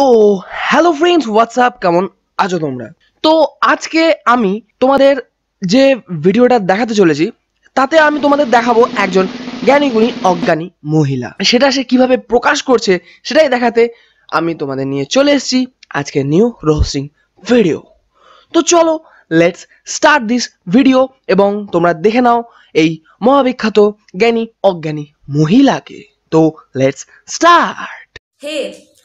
তো hello friends WhatsApp কেমন আছো তোমরা? তো, আজকে আমি তোমাদের যে ভিডিওটা দেখাতে চলেছি, তাতে আমি তোমাদের দেখাবো একজন জ্ঞানীগুণী, অজ্ঞানী মহিলা। সেটা সে কীভাবে প্রকাশ করছে, সেটাই দেখাতে আমি তোমাদের নিয়ে চলে এসেছি আজকে নিউ রোহসিং ভিডিও তো চলো লেটস স্টার্ট দিস ভিডিও এবং তোমরা দেখে নাও এই মহাবিখ্যাত জ্ঞানী, অজ্ঞানী মহিলাকে। তো let's start hey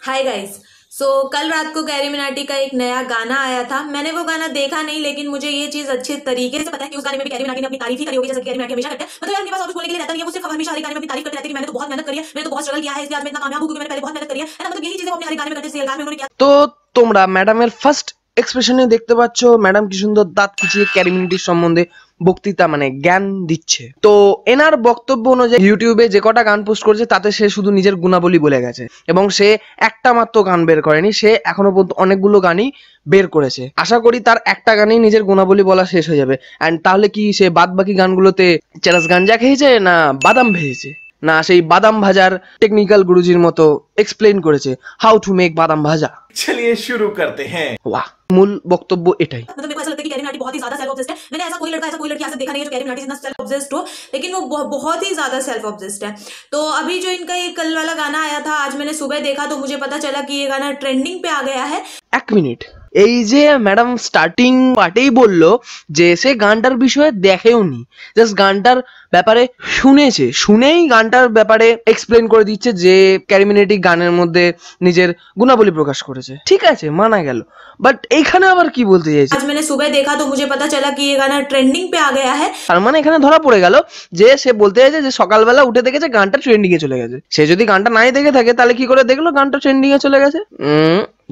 hi guys सो कल रात को कैरी मिनाटी का एक नया गाना आया था मैंने वो गाना देखा नहीं लेकिन मुझे ये चीज अच्छे तरीके से पता है कि उस गाने में भी कैरी मिनाटी ने अपनी तारीफ ही करी होगी जैसे कि कैरी मिनाटी हमेशा करते हैं मतलब यार मेरे पास और कुछ बोलने के लिए रहता नहीं है वो सिर्फ हमेशा हर एक गाने में अपनी तारीफ करते रहते हैं कि मैंने तो बहुत मेहनत करी है मैंने तो बहुत स्ट्रगल किया है इसलिए आज मैं इतना कामयाब हूँ क्योंकि मैंने पहले बहुत मेहनत करी है है ना मतलब यही चीजें वो अपने हर एक गाने में करते हैं गाने में उन्होंने किया তো তোমরা ম্যাডামের ফার্স্ট এক্সপ্রেশনে দেখতে পাচ্ছ ম্যাডাম কি সুন্দর দাঁত খিচিয়ে ক্যারিমিনিটির সম্বন্ধে বক্তৃতা মানে জ্ঞান দিচ্ছে। তো এনার বক্তব্য অনুযায়ী ইউটিউবে যে কটা গান পোস্ট করেছে, তাতে সে শুধু নিজের গুণাবলী বলে গেছে। এবং সে একটা মাত্র গান বের করেনি, সে এখনও পর্যন্ত অনেকগুলো গানই বের করেছে। আশা করি তার একটা গানেই নিজের গুণাবলী বলা শেষ হয়ে যাবে। অ্যান্ড তাহলে কি সে বাদ বাকি গানগুলোতে চেরাস গাঞ্জা খেয়েছে না বাদাম ভেজেছে? না সেই বাদাম ভাজার টেকনিক্যাল গুরুজির মতো এক্সপ্লেন করেছে হাউ টু মেক বাদাম ভাজা चलिए शुरू करते हैं वाह মূল বক্তব্য এটাই मतलब मेरे को ऐसा लगता है कि कैरी मिनाटी बहुत ही ज्यादा सेल्फ ऑब्जेस्ट है मैंने ऐसा कोई लड़का ऐसा कोई लड़की आज तक देखा नहीं है जो कैरी मिनाटी इतना सेल्फ ऑब्जेस्ट हो लेकिन वो बहु- बहुत ही ज्यादा सेल्फ ऑब्जेस्ट है तो अभी जो इनका ये कल वाला गाना आया था आज मैंने सुबह देखा तो मुझे पता चला कि ये गाना ट्रेंडिंग पे आ गया है এক মিনিট এই যে ম্যাডাম স্টার্টিং পার্টেই বললো যে সে গানটার বিষয়ে দেখেওনি জাস্ট গানটার ব্যাপারে শুনেছে শুনেই গানটার ব্যাপারে এক্সপ্লেন করে দিচ্ছে যে ক্যারিমিনেটিক গানের মধ্যে নিজের গুণাবলী প্রকাশ করেছে। ঠিক আছে মানা গেল। বাট এইখানে আবার কি বলতে চাইছে? মানে সুবে দেখা তো মুঝে পাতা চলা কি এই ট্রেন্ডিং পে আ গয়া হ্যায় তার মানে এখানে ধরা পড়ে গেল যে সে বলতে চাইছে যে সকালবেলা উঠে দেখেছে গানটা ট্রেন্ডিং এ চলে গেছে। সে যদি গানটা নাই দেখে থাকে তাহলে কি করে দেখল গানটা ট্রেন্ডিং এ চলে গেছে?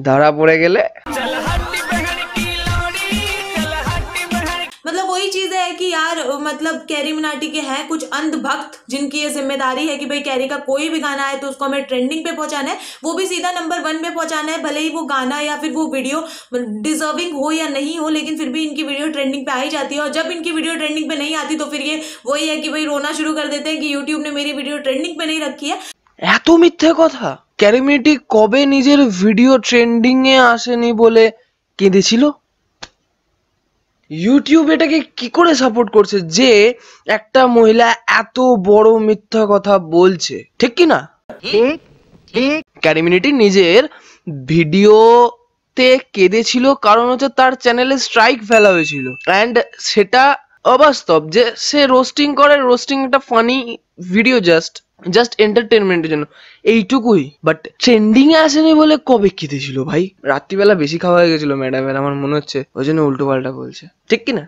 ধরা পড়ে গেলে। वही चीज है कि यार मतलब कैरी मिनाटी के हैं कुछ अंधभक्त जिनकी ये जिम्मेदारी है कि भाई कैरी का कोई भी गाना है तो उसको हमें ट्रेंडिंग पे पहुंचाना है वो भी सीधा नंबर वन पे पहुंचाना है भले ही वो गाना या फिर वो वीडियो डिजर्विंग हो या नहीं हो लेकिन फिर भी इनकी वीडियो ट्रेंडिंग पे आ ही जाती है और जब इनकी वीडियो ट्रेंडिंग पे नहीं आती तो फिर ये वही है कि भाई रोना शुरू कर देते हैं कि यूट्यूब ने मेरी वीडियो ट्रेंडिंग पे नहीं रखी है এত মিথ্যে কথা ক্যারিমিটি কবে নিজের ভিডিও ট্রেন্ডিং এ আসেনি বলে কেঁদেছিল ইউটিউব এটাকে কি করে সাপোর্ট করছে? যে একটা মহিলা এত বড় মিথ্যা কথা বলছে। ঠিক কি না? ক্যারিমিনিটি নিজের ভিডিওতে কেঁদেছিল কারণ হচ্ছে তার চ্যানেলে স্ট্রাইক ফেলা হয়েছিল। অ্যান্ড সেটা অবাস্তব যে সে রোস্টিং করে রোস্টিং একটা ফানি ভিডিও জাস্ট জাস্ট এন্টারটেনমেন্টের জন্য এইটুকুই বাট ট্রেন্ডিং এ আসেনি বলে কবে কেঁদেছিল ভাই রাত্রিবেলা বেশি খাওয়া হয়ে গেছিল ম্যাডামের আমার মনে হচ্ছে ওই জন্য উল্টো পাল্টা বলছে ঠিক কি না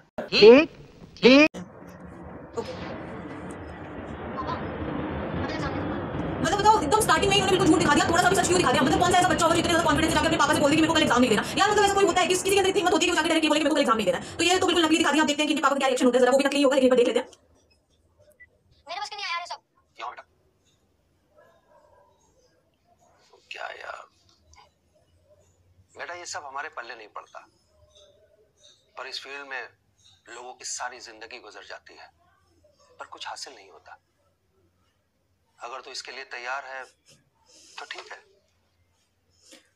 मतलब बताओ एकदम स्टार्टिंग में ही उन्होंने बिल्कुल झूठ दिखा दिया थोड़ा सा भी सच क्यों दिखा दिया मतलब कौन सा ऐसा बच्चा होगा जो इतने ज्यादा कॉन्फिडेंस से जाकर अपने पापा से बोल दे कि मेरे को कल एग्जाम नहीं देना यार मतलब ऐसा कोई होता है कि किसी के अंदर इतनी हिम्मत होती है कि वो जाकर डायरेक्ट बोले कि मेरे को कल एग्जाम नहीं देना तो ये तो बिल्कुल नकली दिखा दिया आप देखते हैं कि इनके पापा का क्या रिएक्शन होता है जरा वो भी नकली होगा लेकिन एक बार देख लेते हैं सब हमारे पल्ले नहीं पड़ता। पर इस फ़ील्ड में लोगों की सारी ज़िंदगी गुजर जाती है, पर कुछ हासिल नहीं होता। अगर तो इसके लिए तैयार है तो ठीक है।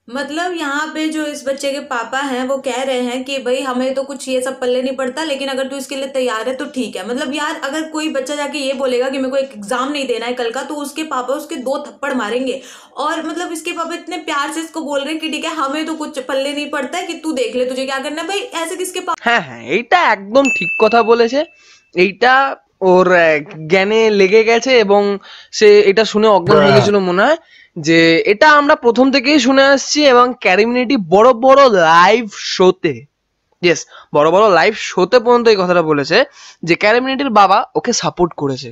मतलब यहाँ पे जो इस बच्चे के पापा हैं वो कह रहे हैं कि भाई हमें तो कुछ ये सब पल्ले नहीं पड़ता लेकिन अगर तू इसके लिए तैयार है तो ठीक है मतलब यार अगर कोई बच्चा जाके ये बोलेगा कि मेरे को एक एग्जाम नहीं देना है कल का तो उसके पापा उसके दो थप्पड़ मारेंगे और मतलब इसके पापा इतने प्यार से इसको बोल रहे हैं कि ठीक है हमें तो कुछ पल्ले नहीं पड़ता है कि तू देख ले तुझे क्या करना है भाई ऐसे किसके पापा হ্যাঁ হ্যাঁ এইটা একদম ঠিক কথা বলেছে এইটা ওর আহ, জ্ঞানে লেগে গেছে এবং সে এটা শুনে অজ্ঞান হয়ে গেছিল মনে হয় যে এটা আমরা প্রথম থেকেই শুনে আসছি এবং ক্যারিমিনিটি বড় বড় লাইভ শোতে ইয়েস বড় বড় লাইভ শোতে পর্যন্ত এই কথাটা বলেছে যে ক্যারিমিনিটির বাবা ওকে সাপোর্ট করেছে।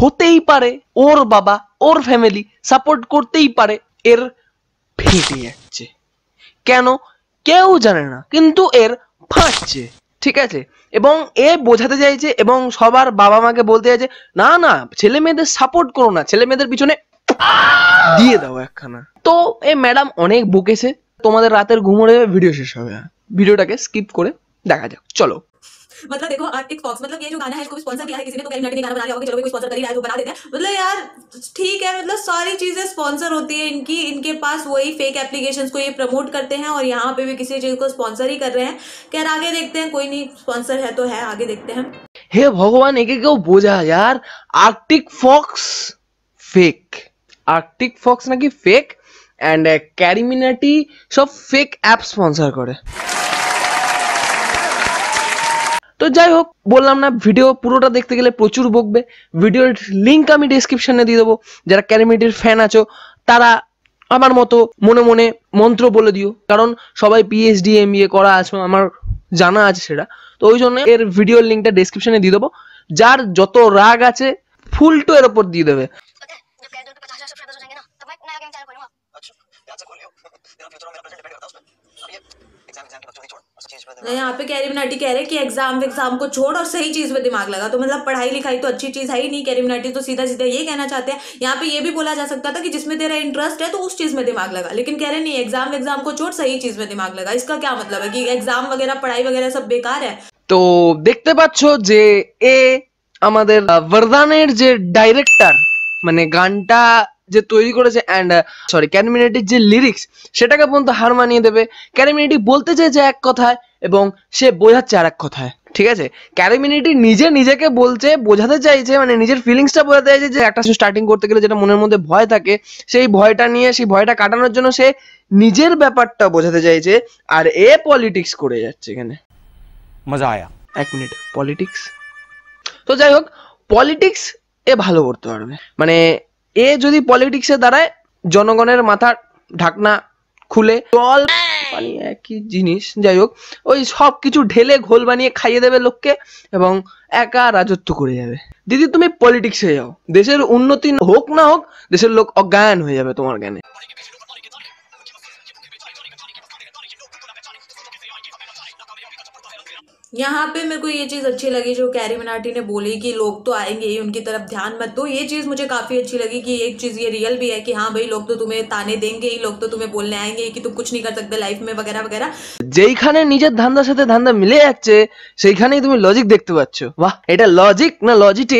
হতেই পারে ওর বাবা, ওর ফ্যামিলি সাপোর্ট করতেই পারে এর ফেটে যাচ্ছে। কেন? কেউ জানে না, কিন্তু এর ফাটছে ঠিক আছে? এবং এ বোঝাতে চাইছে এবং সবার বাবা মাকে বলতে চাইছে, না না ছেলে মেয়েদের সাপোর্ট করো না ছেলে মেয়েদের পিছনে দিয়ে দাও একখানা তো এ ম্যাডাম অনেক বকেছে তোমাদের রাতের ঘুমোরে ভিডিও শেষ হবে ভিডিওটাকে স্কিপ করে দেখা যাক চলো मतलब देखो आर्टिक फॉक्स मतलब ये जो गाना है इसको स्पॉन्सर किया है किसी ने तो कैरी मिनाटी ने गाना बना लिया होगा कि चलो कोई स्पॉन्सर कर ही रहा है तो बना देते हैं मतलब यार ठीक है मतलब सारी चीजें स्पॉन्सर होती है इनकी इनके पास वही फेक एप्लीकेशंस को ये प्रमोट करते हैं और यहाँ पे भी किसी चीज को स्पॉन्सर ही कर रहे हैं खैर आगे देखते हैं कोई नहीं स्पॉन्सर है तो है आगे देखते हैं হে ভগবান একে কেউ বোঝা यार Arctic Fox fake arctic fox নাকি ফেক অ্যান্ড ক্যারিমিনাটি সব ফেক অ্যাপ স্পন্সর করে। তো যাই হোক, বললাম না ভিডিও পুরোটা দেখতে গেলে প্রচুর বকবে। ভিডিওর লিঙ্ক আমি ডেসক্রিপশনে দিয়ে দেবো। যারা ক্যারিমিটির ফ্যান আছো, তারা আমার মতো মনে মনে মন্ত্র বলে দিও। কারণ সবাই পিএইচডি এমবিএ করা আছে, আমার জানা আছে সেটা। তো ওই জন্য এর ভিডিওর লিঙ্কটা ডেসক্রিপশনে দিয়ে দেবো। যার যত রাগ আছে ফুলটো এর ওপর দিয়ে দেবে। जाएंगे ना तब मैं नया गेम चैनल खोलूंगा अच्छा ध्यान से खोल लियो तेरा फ्यूचर और मेरा प्रेजेंट डिपेंड करता है उस पर अब ये एग्जाम एग्जाम की बकचोदी छोड़ उस चीज पे तो यहाँ पे कैरी मिनाटी कह रहे हैं कि एग्जाम एग्जाम को छोड़ और सही चीज पे दिमाग लगा तो मतलब पढ़ाई लिखाई तो अच्छी चीज है ही नहीं कैरी मिनाटी तो सीधा सीधा ये कहना चाहते हैं यहाँ पे ये भी बोला जा सकता था कि जिसमें तेरा इंटरेस्ट है तो उस चीज में दिमाग लगा लेकिन कह रहे नहीं एग्जाम एग्जाम को छोड़ सही चीज में दिमाग लगा इसका क्या मतलब है कि एग्जाम वगैरह पढ़ाई वगैरह सब बेकार है তো দেখতে পাচ্ছ যে এ আমাদের আহ, বরদানের যে ডাইরেক্টর মানে গানটা যে তৈরি করেছে অ্যান্ড সরি ক্যানমিনেটির যে লিরিক্স সেটাকে পর্যন্ত হার মানিয়ে দেবে। ক্যানমিনেটি বলতে চেয়েছে এক কথায় এবং সে বোঝাচ্ছে আর এক কথায় ঠিক আছে? ক্যারিমিনিটি নিজে নিজেকে বলছে বোঝাতে চাইছে মানে নিজের ফিলিংসটা বোঝাতে চাইছে যে একটা স্টার্টিং করতে গেলে যেটা মনের মধ্যে ভয় থাকে সেই ভয়টা নিয়ে সেই ভয়টা কাটানোর জন্য সে নিজের ব্যাপারটা বোঝাতে চাইছে আর এ পলিটিক্স করে যাচ্ছে এখানে। মজা আয়া। এক মিনিট পলিটিক্স তো যাই হোক পলিটিক্স এ ভালো করতে পারবে। মানে এ যদি পলিটিক্সে দাঁড়ায়, জনগণের মাথার ঢাকনা খুলে, জল পানি একই জিনিস, যাই হোক, ওই সব কিছু ঢেলে ঘোল বানিয়ে খাইয়ে দেবে লোককে এবং একা রাজত্ব করে যাবে। দিদি, তুমি পলিটিক্সে যাও। দেশের উন্নতি হোক না হোক, দেশের লোক অজ্ঞান হয়ে যাবে তোমার জ্ঞানে। यहाँ पे मेरे को ये चीज अच्छी लगी जो कैरी मिनाटी ने बोली कि लोग तो आएंगे ही उनकी तरफ ध्यान मत दो ये चीज मुझे काफी अच्छी लगी कि एक चीज ये रियल भी है कि हाँ भाई लोग तो तुम्हें ताने देंगे ही लोग तो तुम्हें बोलने आएंगे ही कि तुम कुछ नहीं कर सकते लाइफ में वगैरह वगैरह যেইখানে নিজের ধান্দার সাথে ধান্দা মিলে যাচ্ছে সেইখানেই তুমি লজিক দেখতে পাচ্ছ বাহ এটা লজিক না লজিটে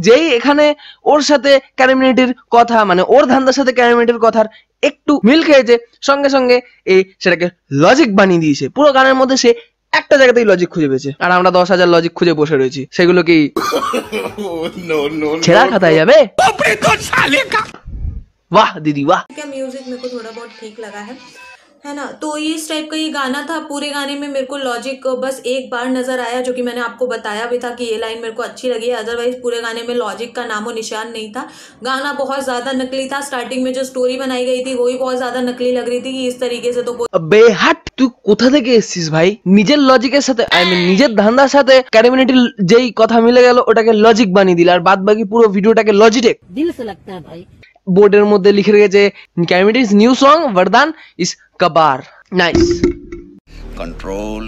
যেই এখানে ওর সাথে ক্যারিমিনেটির কথা মানে ওর ধান্দার সাথে ক্যারিমিনেটির কথার একটু মিল খেয়েছে সঙ্গে সঙ্গে এই সেটাকে লজিক বানিয়ে দিয়েছে পুরো গানের মধ্যে সে একটা জায়গাতেই লজিক খুঁজে পেয়েছে আর আমরা দশ হাজার লজিক খুঁজে বসে রয়েছি সেগুলো কি ছেঁড়া খাতায় যাবে वाह दीदी वाह का म्यूजिक मेरे को थोड़ा बहुत ठीक लगा है है ना तो ये इस टाइप का ये गाना था पूरे गाने में मेरे को लॉजिक बस एक बार नजर आया जो कि मैंने आपको बताया भी था कि ये लाइन मेरे को अच्छी लगी है अदरवाइज पूरे गाने में लॉजिक का नामो निशान नहीं था गाना बहुत ज्यादा नकली था स्टार्टिंग में जो स्टोरी बनाई गई थी वो भी बहुत ज्यादा नकली लग रही थी कि इस तरीके से तो कोई বেহাট তুই কোথা থেকে এসেছিস ভাই নিজের লজিকের সাথে আই মিন নিজের ধান্দার সাথে ক্যারিমিনিটির যেই কথা মিলে গেল ওটাকে লজিক বানিয়ে দিল আর বাদ বাকি পুরো ভিডিওটাকে লজিটেক दिल से लगता है भाई বোর্ডের মধ্যে লিখে রেখেছে ক্যারিমিনিটিস নিউ সং বরদান ইস কবার nice control.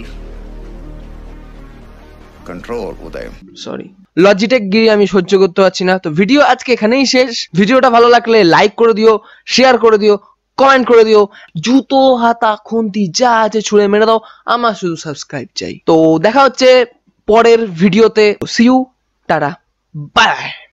Control uday. Sorry Logitech গিয়ে আমি সহ্য করতে পারছি না। তো ভিডিও আজকে এখানেই শেষ। ভিডিওটা ভালো লাগলে লাইক করে দিও শেয়ার করে দিও কমেন্ট করে দিও। জুতো হাতা খুন্তি যা আছে ছুঁড়ে মেরে দাও। আমার শুধু সাবস্ক্রাইব চাই। তো দেখা হচ্ছে পরের ভিডিওতে সিউ টাটা বাই